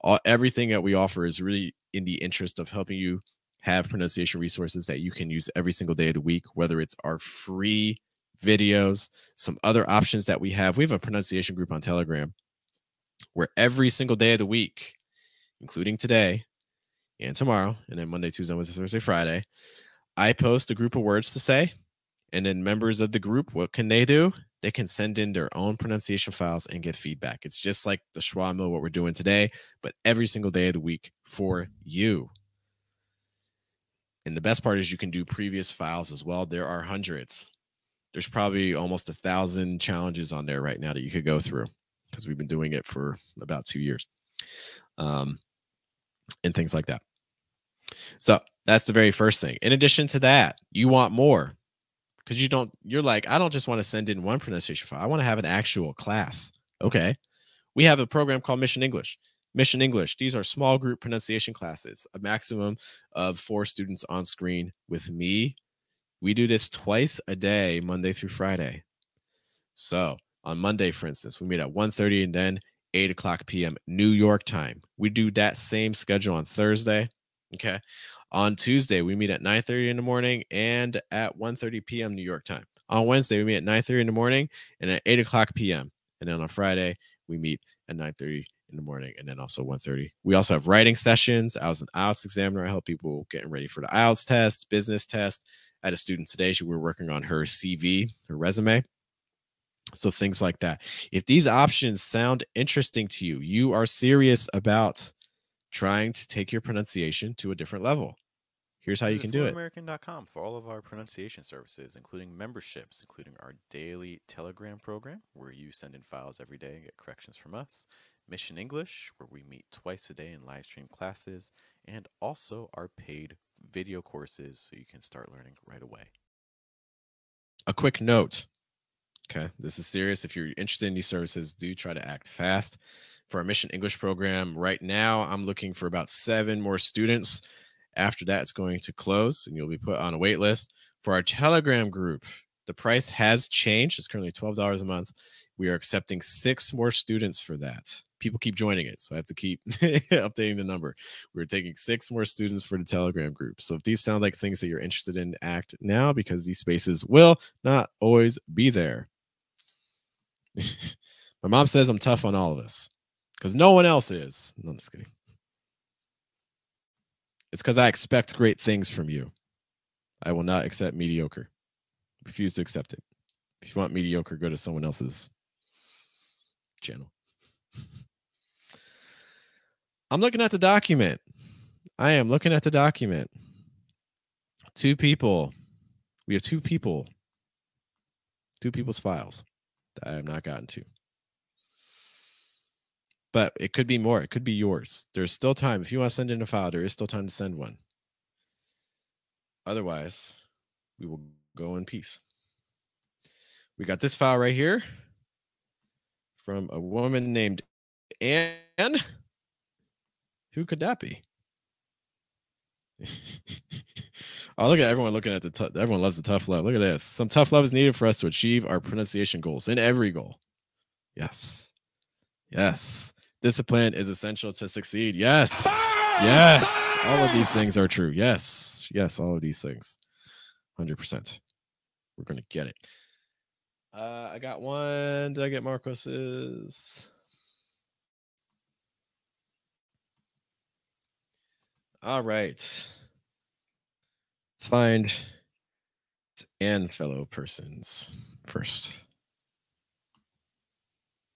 all everything that we offer is really in the interest of helping you have pronunciation resources that you can use every single day of the week, whether it's our free videos, some other options that we have. We have a pronunciation group on Telegram where every single day of the week, including today and tomorrow, and then Monday, Tuesday, Wednesday, Thursday, Friday, I post a group of words to say. And then members of the group, what can they do? They can send in their own pronunciation files and get feedback. It's just like the Schwa Mill, what we're doing today, but every single day of the week for you. And the best part is you can do previous files as well. There are hundreds. There's probably almost a thousand challenges on there right now that you could go through because we've been doing it for about two years. Um, and things like that. So that's the very first thing. In addition to that, you want more because you don't, you're like, I don't just want to send in one pronunciation file. I want to have an actual class. Okay. We have a program called Mission English. Mission English. These are small group pronunciation classes, a maximum of four students on screen with me. We do this twice a day, Monday through Friday. So on Monday, for instance, we meet at 1.30 and then 8 o'clock p.m. New York time. We do that same schedule on Thursday. Okay. On Tuesday, we meet at 9:30 in the morning and at 1:30 p.m. New York time. On Wednesday, we meet at 9:30 in the morning and at 8 o'clock p.m. And then on Friday, we meet at 9:30 in the morning and then also 1.30 we also have writing sessions i was an ielts examiner i help people getting ready for the ielts test business test i had a student today she we were working on her cv her resume so things like that if these options sound interesting to you you are serious about trying to take your pronunciation to a different level here's how you can do it American.com for all of our pronunciation services, including memberships, including our daily Telegram program, where you send in files every day and get corrections from us, Mission English, where we meet twice a day in live stream classes, and also our paid video courses so you can start learning right away. a quick note okay this is serious. If you're interested in these services do try to act fast. For our mission english program right now i'm looking for about seven more students. After that it's going to close and you'll be put on a wait list. For our telegram group the price has changed. It's currently $12 a month. We are accepting six more students for that. People keep joining it so i have to keep (laughs) updating the number. We're taking six more students for the telegram group. So if these sound like things that you're interested in act now because these spaces will not always be there (laughs) my mom says i'm tough on all of us because no one else is no, i'm just kidding it's because i expect great things from you i will not accept mediocre refuse to accept it if you want mediocre go to someone else's channel (laughs) I'm looking at the document. I am looking at the document. Two people. We have two people. Two people's files that I have not gotten to. But it could be more. It could be yours. There's still time. If you want to send in a file, there is still time to send one. Otherwise, we will go in peace. We got this file right here from a woman named Anne. Who could that be? Oh, look at everyone looking at the. T- everyone loves the tough love. Look at this. Some tough love is needed for us to achieve our pronunciation goals in every goal. Yes, yes. Discipline is essential to succeed. Yes, yes. All of these things are true. Yes, yes. All of these things. Hundred percent. We're gonna get it. Uh, I got one. Did I get Marcos's? All right. Let's find and fellow persons first.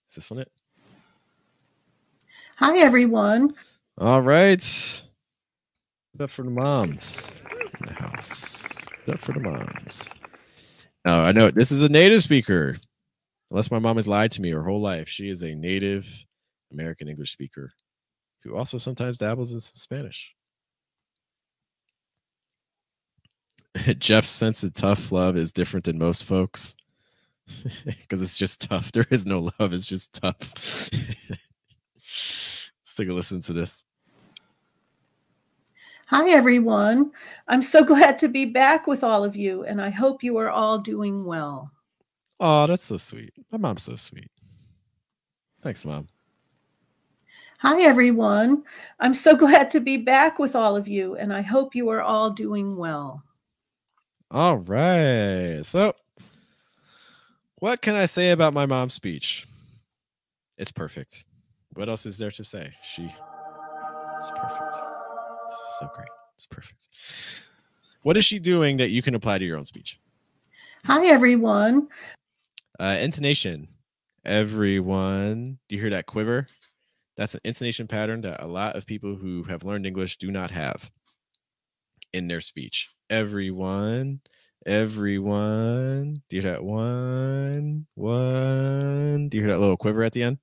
Is this one it? Hi, everyone. All right. Put up for the moms in the house. Put up for the moms. Now, I know this is a native speaker. Unless my mom has lied to me her whole life, she is a native American English speaker who also sometimes dabbles in some Spanish. (laughs) Jeff's sense of tough love is different than most folks. (laughs) because it's just tough. (laughs) There is no love. It's just tough. Let's take a listen to this. Hi, everyone. I'm so glad to be back with all of you, and I hope you are all doing well. Oh, that's so sweet. My mom's so sweet. Thanks, mom. Hi, everyone. I'm so glad to be back with all of you, and I hope you are all doing well. All right. So, what can I say about my mom's speech? It's perfect. What else is there to say? She is perfect. She's so great. It's perfect. What is she doing that you can apply to your own speech? Hi, everyone. Uh, intonation. Everyone. Do you hear that quiver? That's an intonation pattern that a lot of people who have learned English do not have in their speech. Everyone, everyone. Do you hear that one, one? Do you hear that little quiver at the end?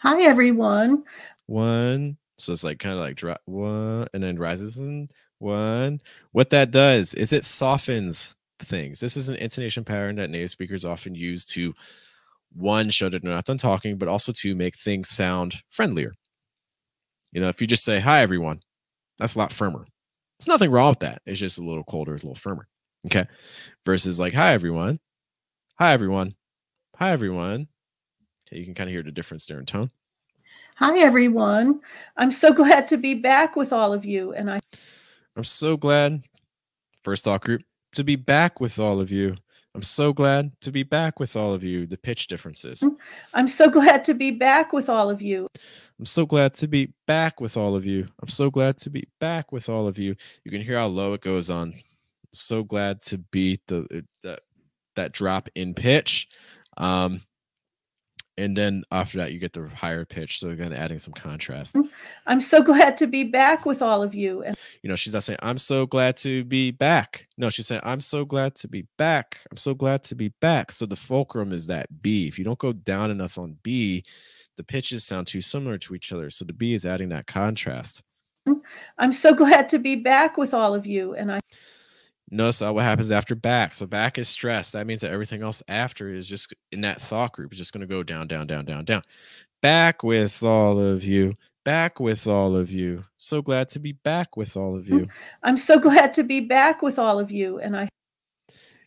Hi, everyone. One. So it's like kind of like drop one and then rises and one. What that does is it softens things. This is an intonation pattern that native speakers often use to one show that they're not done talking, but also to make things sound friendlier. You know, if you just say hi everyone, that's a lot firmer. It's nothing wrong with that. It's just a little colder, it's a little firmer. Okay. Versus like hi everyone, hi everyone, hi everyone. Okay, you can kind of hear the difference there in tone. Hi, everyone. I'm so (laughs) glad to be back with all of you, and I I'm so glad, first thought group, to be back with all of you. I'm so glad to be back with all of you. The pitch differences. I'm so glad to be back with all of you. I'm so glad to be back with all of you. I'm so glad to be back with all of you. You can hear how low it goes on. So glad to be the it- that that drop in pitch. Um and then after that you get the higher pitch. So again adding some contrast. I'm so glad to be back with all of you, and You know, she's not saying, I'm so glad to be back. No, she's saying, I'm so glad to be back. I'm so glad to be back. So the fulcrum is that B. If you don't go down enough on B, the pitches sound too similar to each other. So the B is adding that contrast. Mm, I'm so glad to be back with all of you, and I Notice what happens after back. So back is stressed. That means that everything else after is just in that thought group is just going to go down, down, down, down, down. Back with all of you. Back with all of you. So glad to be back with all of mm, you. I'm so glad to be back with all of you, and I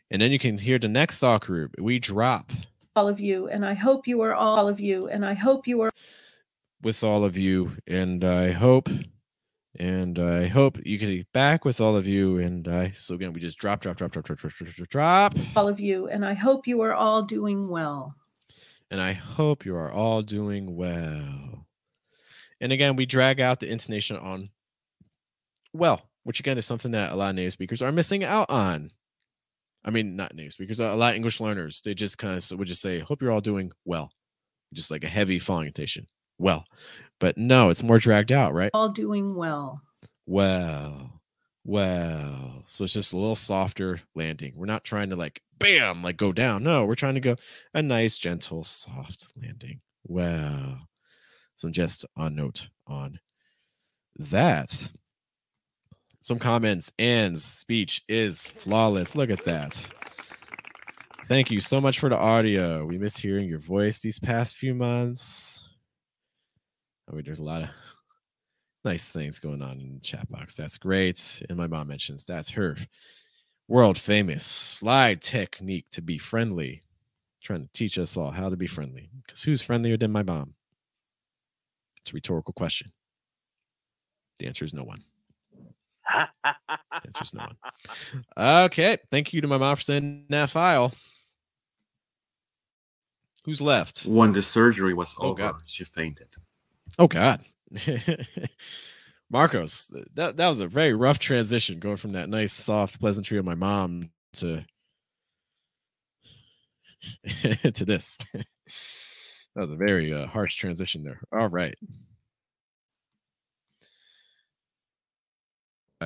And then you can hear the next thought group. We drop all of you, and I hope you are all of you, and I hope you are with all of you, and I hope, and I hope you can be back with all of you, and I. So again, we just drop, drop, drop, drop, drop, drop, drop, drop. All of you, and I hope you are all doing well. And I hope you are all doing well. And again, we drag out the intonation on well, which again is something that a lot of native speakers are missing out on. I mean, not native speakers, a lot of English learners, they just kind of would just say, Hope you're all doing well. Just like a heavy falling intonation. Well. But no, it's more dragged out, right? All doing well. Well, well. So it's just a little softer landing. We're not trying to like bam, like go down. No, we're trying to go a nice, gentle, soft landing. Well, some just on note on that. Some comments. Anne's speech is flawless. Look at that. Thank you so much for the audio. We missed hearing your voice these past few months. Oh, I mean, there's a lot of nice things going on in the chat box. That's great. And my mom mentions that's her world famous slide technique to be friendly. Trying to teach us all how to be friendly. Because who's friendlier than my mom? It's a rhetorical question. The answer is no one. The answer is no one. Okay. Thank you to my mom for sending that file. Who's left? When the surgery was Oh, over, God. she fainted. Oh God. (laughs) Marcos, that, that was a very rough transition going from that nice, soft pleasantry of my mom to (laughs) to this. (laughs) that was a very uh, harsh transition there. All right.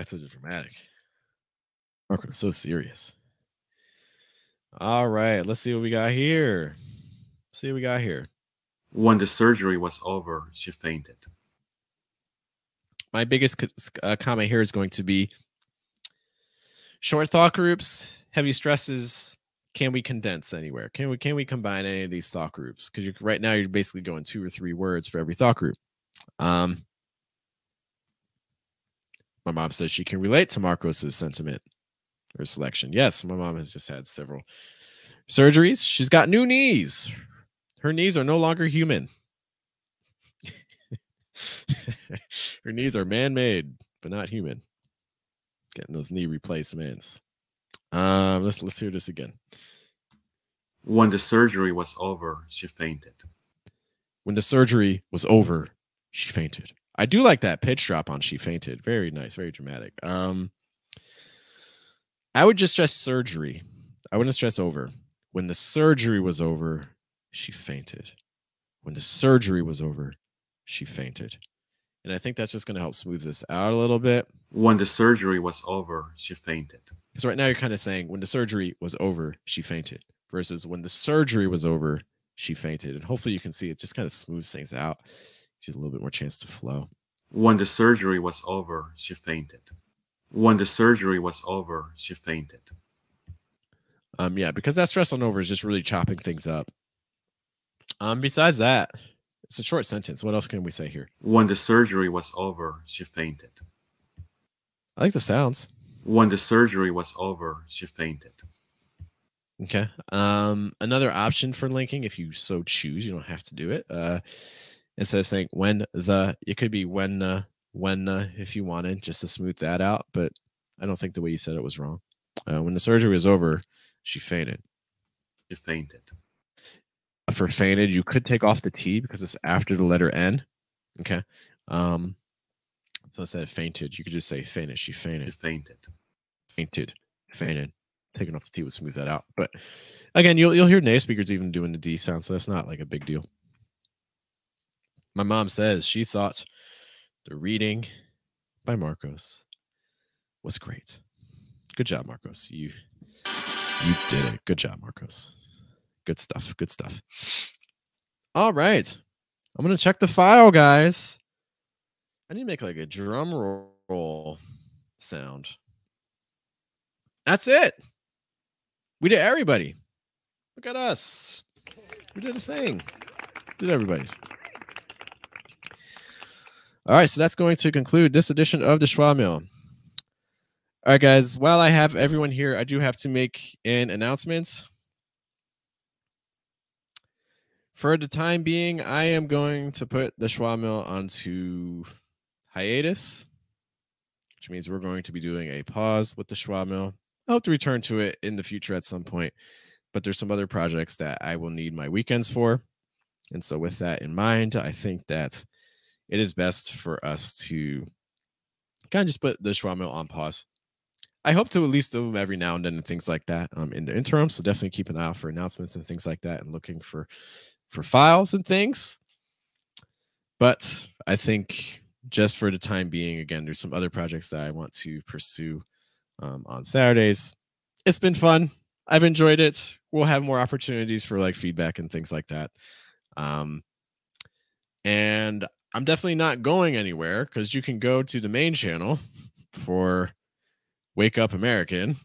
To the dramatic. Marcos so serious. All right, let's see what we got here. Let's see what we got here. When the surgery was over, she fainted. my biggest uh, comment here is going to be short thought groups, heavy stresses, can we condense anywhere? Can we can we combine any of these thought groups? Because right now you're basically going two or three words for every thought group. Um, my mom says she can relate to Marcos's sentiment or selection. Yes, my mom has just had several surgeries. She's got new knees. Her knees are no longer human. (laughs) Her knees are man-made, but not human. Getting those knee replacements. Um, let's let's hear this again. When the surgery was over, she fainted. When the surgery was over, she fainted. I do like that pitch drop on she fainted. Very nice, very dramatic. Um I would just stress surgery. I wouldn't stress over. When the surgery was over, she fainted. When the surgery was over, she fainted. And I think that's just going to help smooth this out a little bit. When the surgery was over, she fainted. Because right now you're kind of saying when the surgery was over, she fainted, versus when the surgery was over, she fainted. And hopefully you can see it just kind of smooths things out, gives you a little bit more chance to flow. When the surgery was over, she fainted. When the surgery was over, she fainted. Um, yeah, because that stress on over is just really chopping things up. Um, besides that, it's a short sentence. What else can we say here? When the surgery was over, she fainted. I like the sounds. When the surgery was over, she fainted. Okay. Um, another option for linking, if you so choose, you don't have to do it. Uh, instead of saying when the, it could be when uh, when uh, if you wanted, just to smooth that out. But I don't think the way you said it was wrong. Uh, when the surgery was over, she fainted. She fainted. For fainted, you could take off the T because it's after the letter N. Okay. Um, so instead of fainted, you could just say fainted. She fainted. She fainted. Fainted. Fainted. Taking off the T would smooth that out. But again, you'll you'll hear native speakers even doing the D sound, so that's not like a big deal. My mom says she thought the reading by Marcos was great. Good job, Marcos. You you did it. Good job, Marcos. Good stuff. Good stuff. All right. I'm gonna check the file, guys. I need to make like a drum roll sound. That's it. We did everybody. Look at us. We did a thing. Did everybody's. All right, so that's going to conclude this edition of the Schwa Mill. All right, guys. While I have everyone here, I do have to make an announcement. For the time being, I am going to put the Schwa Mill onto hiatus, which means we're going to be doing a pause with the Schwa Mill. I hope to return to it in the future at some point, but there's some other projects that I will need my weekends for. And so, with that in mind, I think that it is best for us to kind of just put the Schwa Mill on pause. I hope to at least do them every now and then and things like that um, in the interim. So definitely keep an eye out for announcements and things like that and looking for for files and things. But I think just for the time being, again, there's some other projects that I want to pursue um, on Saturdays. It's been fun. I've enjoyed it. We'll have more opportunities for like feedback and things like that. Um, and I'm definitely not going anywhere because you can go to the main channel for Wake Up American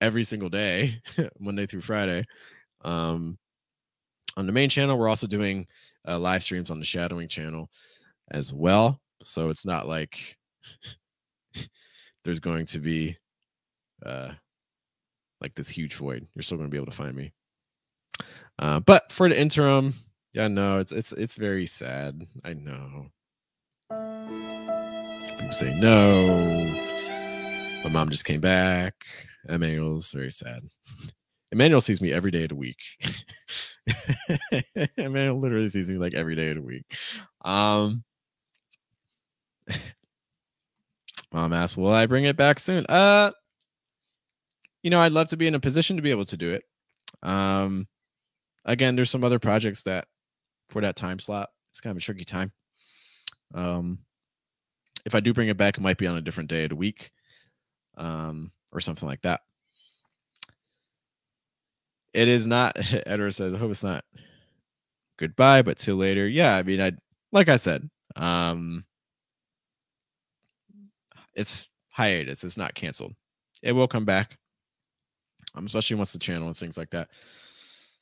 every single day, (laughs) Monday through Friday. Um, on the main channel, we're also doing uh, live streams on the Shadowing channel as well. So it's not like (laughs) there's going to be uh, like this huge void. You're still going to be able to find me. Uh, but for the interim, yeah, no, it's it's it's very sad. I know. People say no. My mom just came back. Emmanuel's very sad. (laughs) Emmanuel sees me every day of the week. (laughs) Emmanuel literally sees me like every day of the week. Um, (laughs) mom asked, "Will I bring it back soon?" Uh, you know, I'd love to be in a position to be able to do it. Um, again, there's some other projects that for that time slot, it's kind of a tricky time. Um, if I do bring it back, it might be on a different day of the week, um, or something like that. It is not. (laughs) Edward says, "I hope it's not goodbye, but till later." Yeah, I mean, I like I said, um, it's hiatus. It's not canceled. It will come back. um, especially once the channel and things like that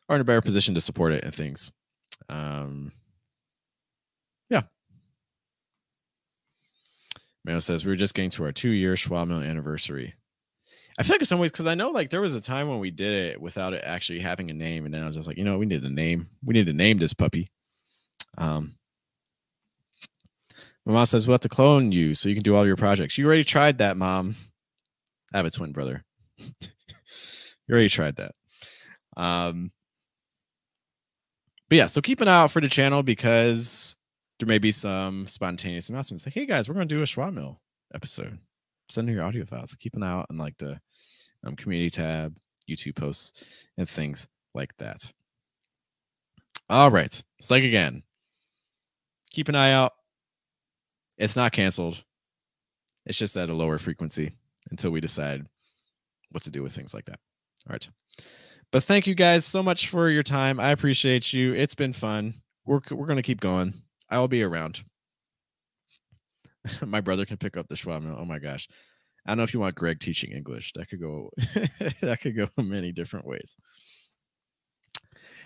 are in a better position to support it and things. Um, yeah. Mano says we were just getting to our two year Schwa Mill anniversary. I feel like in some ways because I know like there was a time when we did it without it actually having a name, and then I was just like, you know, we need a name. We need to name this puppy. Um, mom says we'll have to clone you so you can do all your projects. You already tried that, mom. I have a twin brother. (laughs) you already tried that. Um, but yeah, so keep an eye out for the channel because there may be some spontaneous announcements. Like, hey guys, we're gonna do a Schwa Mill episode. Send in your audio files. Keep an eye out on like the um, community tab, YouTube posts, and things like that. All right. It's like again. Keep an eye out. It's not canceled. It's just at a lower frequency until we decide what to do with things like that. All right. But thank you guys so much for your time. I appreciate you. It's been fun. We're we're gonna keep going. I will be around. (laughs) my brother can pick up the Schwab. Oh my gosh. I don't know if you want Greg teaching English. That could go (laughs) that could go (laughs) many different ways.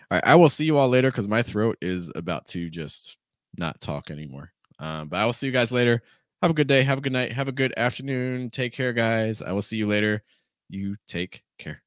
All right, I will see you all later because my throat is about to just not talk anymore. Um, but I will see you guys later. Have a good day. Have a good night. Have a good afternoon. Take care, guys. I will see you later. You take care.